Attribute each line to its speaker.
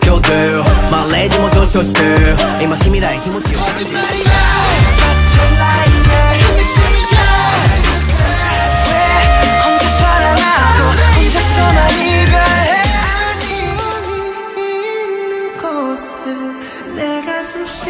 Speaker 1: 状況でまあレジも上昇して今君らへ気持ちよく始まりや
Speaker 2: Yeah. 혼자 혼자서만 이별해 아니 있는 곳에 내 가슴 쉬